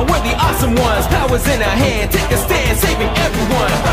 We're the awesome ones, powers in our hand. Take a stand, saving everyone.